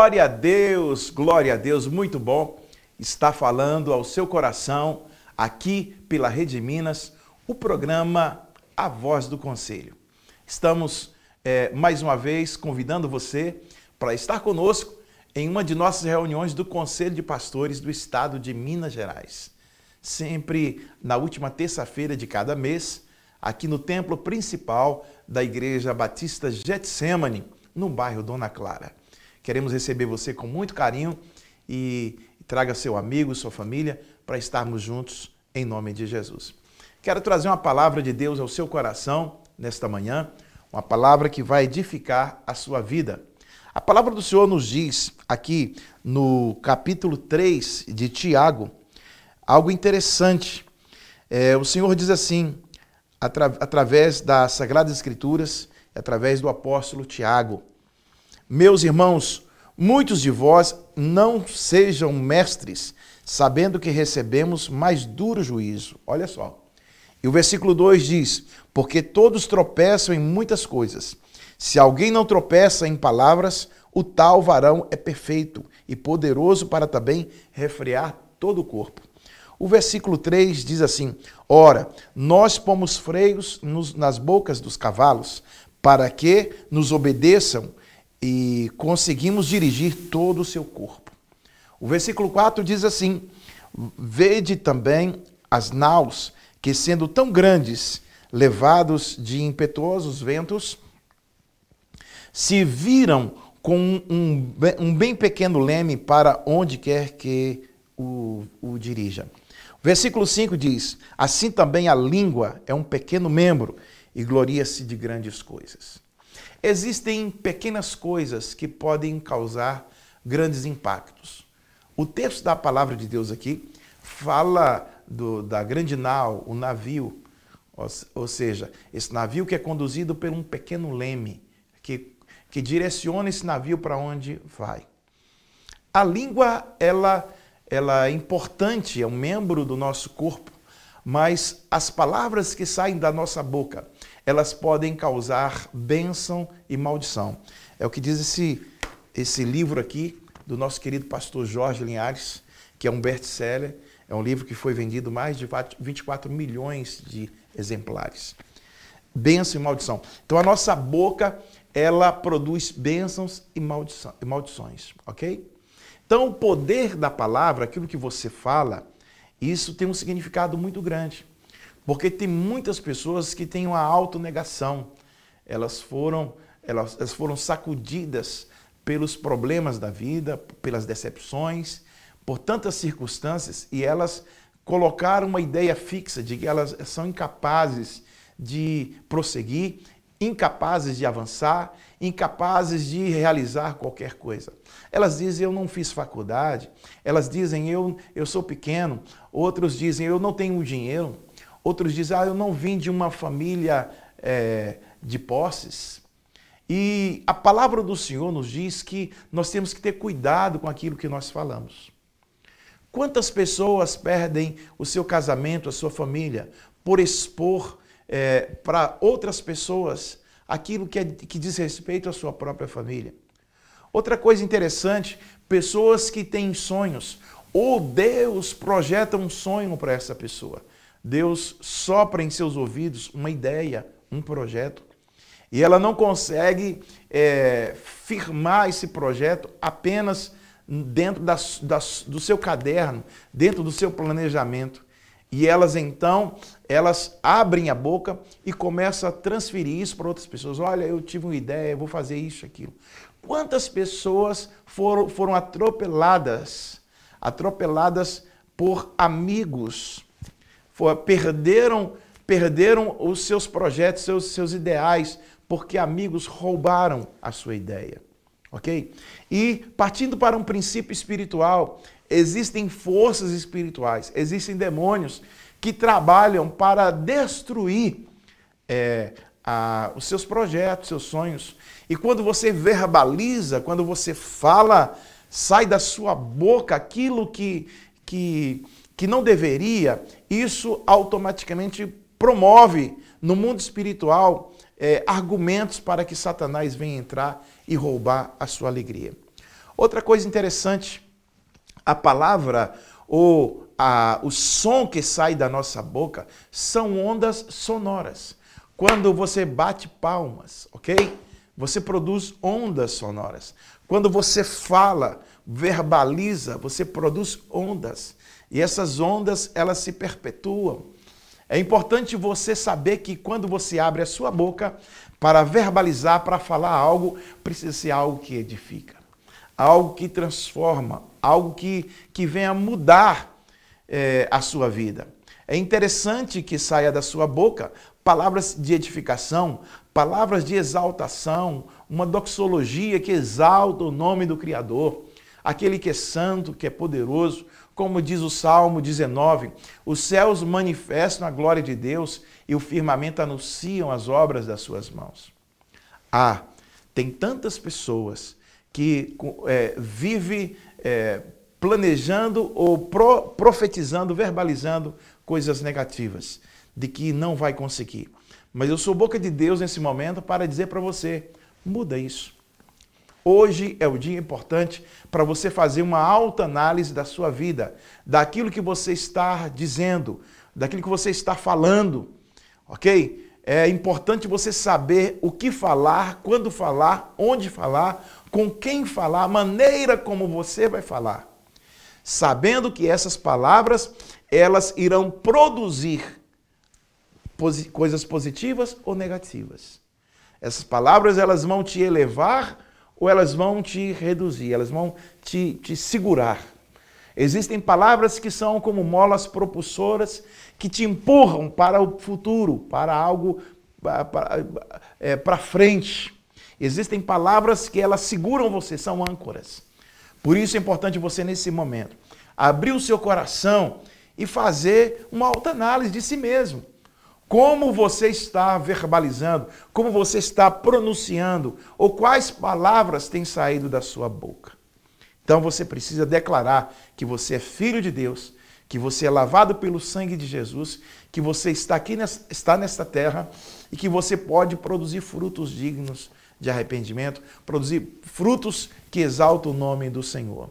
Glória a Deus, glória a Deus, muito bom estar falando ao seu coração aqui pela Rede Minas, o programa A Voz do Conselho. Estamos é, mais uma vez convidando você para estar conosco em uma de nossas reuniões do Conselho de Pastores do Estado de Minas Gerais. Sempre na última terça-feira de cada mês, aqui no templo principal da Igreja Batista Getsemane, no bairro Dona Clara. Queremos receber você com muito carinho e traga seu amigo, sua família, para estarmos juntos em nome de Jesus. Quero trazer uma palavra de Deus ao seu coração nesta manhã, uma palavra que vai edificar a sua vida. A palavra do Senhor nos diz aqui no capítulo 3 de Tiago algo interessante. É, o Senhor diz assim, atra através das Sagradas Escrituras, através do apóstolo Tiago: meus irmãos, muitos de vós não sejam mestres, sabendo que recebemos mais duro juízo. Olha só. E o versículo 2 diz: Porque todos tropeçam em muitas coisas. Se alguém não tropeça em palavras, o tal varão é perfeito e poderoso para também refrear todo o corpo. O versículo 3 diz assim: Ora, nós pomos freios nos, nas bocas dos cavalos, para que nos obedeçam e conseguimos dirigir todo o seu corpo. O versículo 4 diz assim: Vede também as naus que, sendo tão grandes, levados de impetuosos ventos, se viram com um, um bem pequeno leme para onde quer que o, o dirija. Versículo 5 diz: Assim também a língua é um pequeno membro e gloria-se de grandes coisas. Existem pequenas coisas que podem causar grandes impactos. O texto da palavra de Deus aqui fala do, da grande nau, o navio, ou, seja, esse navio que é conduzido por um pequeno leme, que, que direciona esse navio para onde vai. A língua, ela, ela é importante, é um membro do nosso corpo, mas as palavras que saem da nossa boca, elas podem causar bênção e maldição. É o que diz esse, esse livro aqui do nosso querido pastor Jorge Linhares, que é um best-seller. É um livro que foi vendido mais de 24 milhões de exemplares. Bênção e maldição. Então a nossa boca, ela produz bênçãos e, maldição, e maldições, ok? Então o poder da palavra, aquilo que você fala, isso tem um significado muito grande. Porque tem muitas pessoas que têm uma autonegação. Elas foram, elas, elas foram sacudidas pelos problemas da vida, pelas decepções, por tantas circunstâncias, e elas colocaram uma ideia fixa de que elas são incapazes de prosseguir, incapazes de avançar, incapazes de realizar qualquer coisa. Elas dizem, eu não fiz faculdade, elas dizem, eu, eu sou pequeno, outros dizem, eu não tenho dinheiro, Outros dizem, ah, eu não vim de uma família é, de posses. E a palavra do Senhor nos diz que nós temos que ter cuidado com aquilo que nós falamos. Quantas pessoas perdem o seu casamento, a sua família, por expor é, para outras pessoas aquilo que, é, que diz respeito à sua própria família? Outra coisa interessante, pessoas que têm sonhos, ou Deus projeta um sonho para essa pessoa. Deus sopra em seus ouvidos uma ideia, um projeto, e ela não consegue é, firmar esse projeto apenas dentro das, das, do seu caderno, dentro do seu planejamento. E elas então, elas abrem a boca e começam a transferir isso para outras pessoas. Olha, eu tive uma ideia, eu vou fazer isso, aquilo. Quantas pessoas foram, foram atropeladas, atropeladas por amigos, perderam, perderam os seus projetos, seus, seus ideais, porque amigos roubaram a sua ideia. Ok? E partindo para um princípio espiritual, existem forças espirituais, existem demônios que trabalham para destruir é, a, os seus projetos, seus sonhos. E quando você verbaliza, quando você fala, sai da sua boca aquilo que, que que não deveria, isso automaticamente promove no mundo espiritual é, argumentos para que Satanás venha entrar e roubar a sua alegria. Outra coisa interessante, a palavra ou a, o som que sai da nossa boca são ondas sonoras. Quando você bate palmas, ok? Você produz ondas sonoras. Quando você fala, verbaliza, você produz ondas. E essas ondas, elas se perpetuam. É importante você saber que quando você abre a sua boca para verbalizar, para falar algo, precisa ser algo que edifica, algo que transforma, algo que, que venha mudar é, a sua vida. É interessante que saia da sua boca palavras de edificação, palavras de exaltação, uma doxologia que exalta o nome do Criador, aquele que é santo, que é poderoso, como diz o Salmo 19, os céus manifestam a glória de Deus e o firmamento anunciam as obras das suas mãos. Ah, tem tantas pessoas que é, vive é, planejando ou pro, profetizando, verbalizando coisas negativas, de que não vai conseguir. Mas eu sou boca de Deus nesse momento para dizer para você: muda isso. Hoje é o dia importante para você fazer uma alta análise da sua vida, daquilo que você está dizendo, daquilo que você está falando, ok? É importante você saber o que falar, quando falar, onde falar, com quem falar, a maneira como você vai falar. Sabendo que essas palavras, elas irão produzir coisas positivas ou negativas. Essas palavras, elas vão te elevar ou elas vão te reduzir, elas vão te, te segurar. Existem palavras que são como molas propulsoras que te empurram para o futuro, para algo para, é, frente. Existem palavras que elas seguram você, são âncoras. Por isso é importante você, nesse momento, abrir o seu coração e fazer uma alta análise de si mesmo. Como você está verbalizando, como você está pronunciando, ou quais palavras têm saído da sua boca. Então você precisa declarar que você é filho de Deus, que você é lavado pelo sangue de Jesus, que você está aqui está nesta terra e que você pode produzir frutos dignos de arrependimento, produzir frutos que exaltam o nome do Senhor.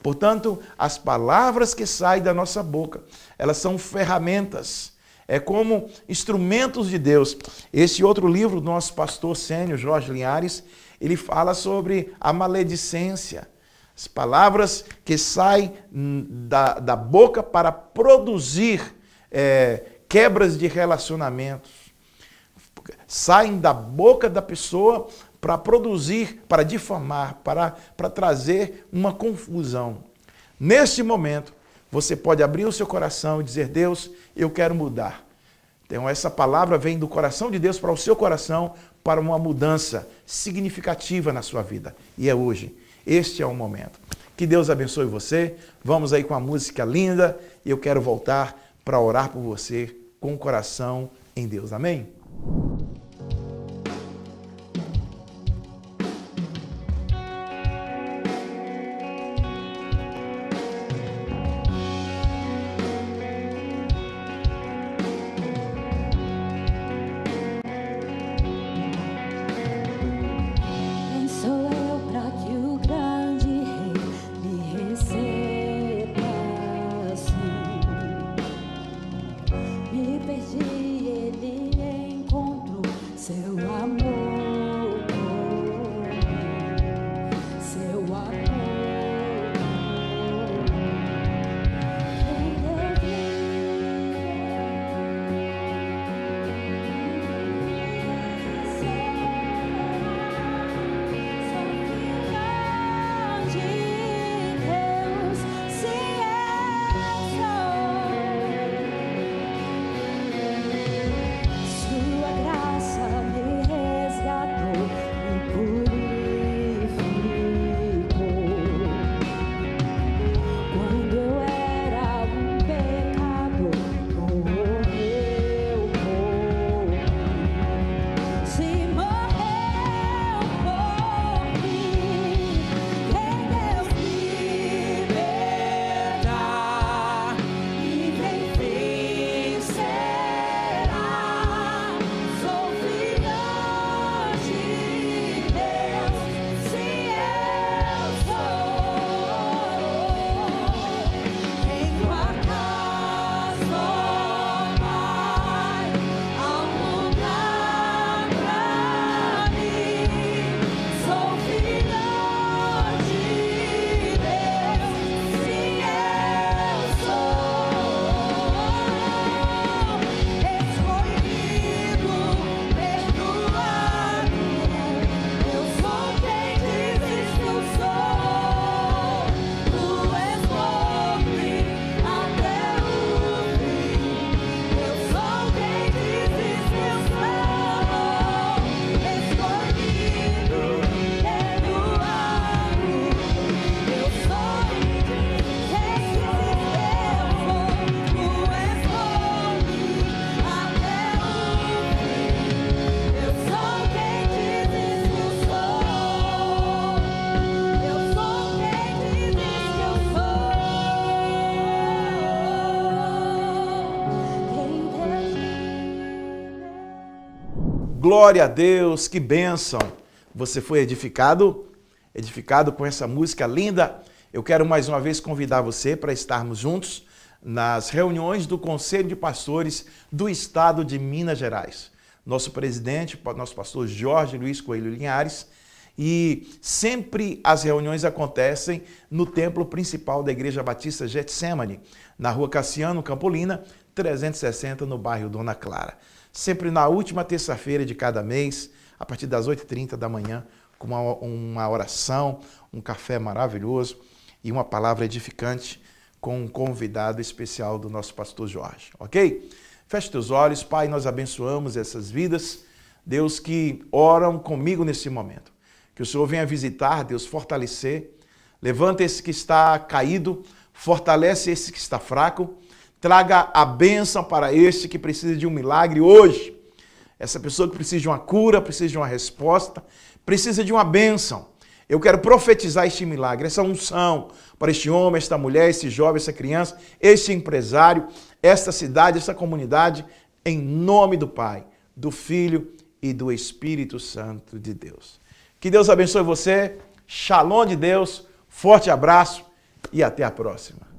Portanto, as palavras que saem da nossa boca, elas são ferramentas é como instrumentos de Deus. Esse outro livro do nosso pastor sênior, Jorge Linhares, ele fala sobre a maledicência. As palavras que saem da, da boca para produzir é, quebras de relacionamentos. Saem da boca da pessoa para produzir, para difamar, para, para trazer uma confusão. Neste momento, você pode abrir o seu coração e dizer: Deus, eu quero mudar. Então, essa palavra vem do coração de Deus para o seu coração para uma mudança significativa na sua vida. E é hoje. Este é o momento. Que Deus abençoe você. Vamos aí com a música linda. E eu quero voltar para orar por você com o coração em Deus. Amém? Glória a Deus, que bênção. Você foi edificado? Edificado com essa música linda? Eu quero mais uma vez convidar você para estarmos juntos nas reuniões do Conselho de Pastores do Estado de Minas Gerais. Nosso presidente, nosso pastor Jorge Luiz Coelho Linhares, e sempre as reuniões acontecem no templo principal da Igreja Batista Getsemane, na rua Cassiano Campolina, 360, no bairro Dona Clara. Sempre na última terça-feira de cada mês, a partir das 8h30 da manhã, com uma, uma oração, um café maravilhoso e uma palavra edificante com um convidado especial do nosso pastor Jorge, ok? Feche teus olhos, Pai, nós abençoamos essas vidas, Deus, que oram comigo nesse momento. Que o Senhor venha visitar, Deus, fortalecer. Levanta esse que está caído, fortalece esse que está fraco. Traga a bênção para este que precisa de um milagre hoje. Essa pessoa que precisa de uma cura, precisa de uma resposta, precisa de uma bênção. Eu quero profetizar este milagre, essa unção para este homem, esta mulher, esse jovem, essa criança, este empresário, esta cidade, essa comunidade, em nome do Pai, do Filho e do Espírito Santo de Deus. Que Deus abençoe você. Shalom de Deus. Forte abraço e até a próxima.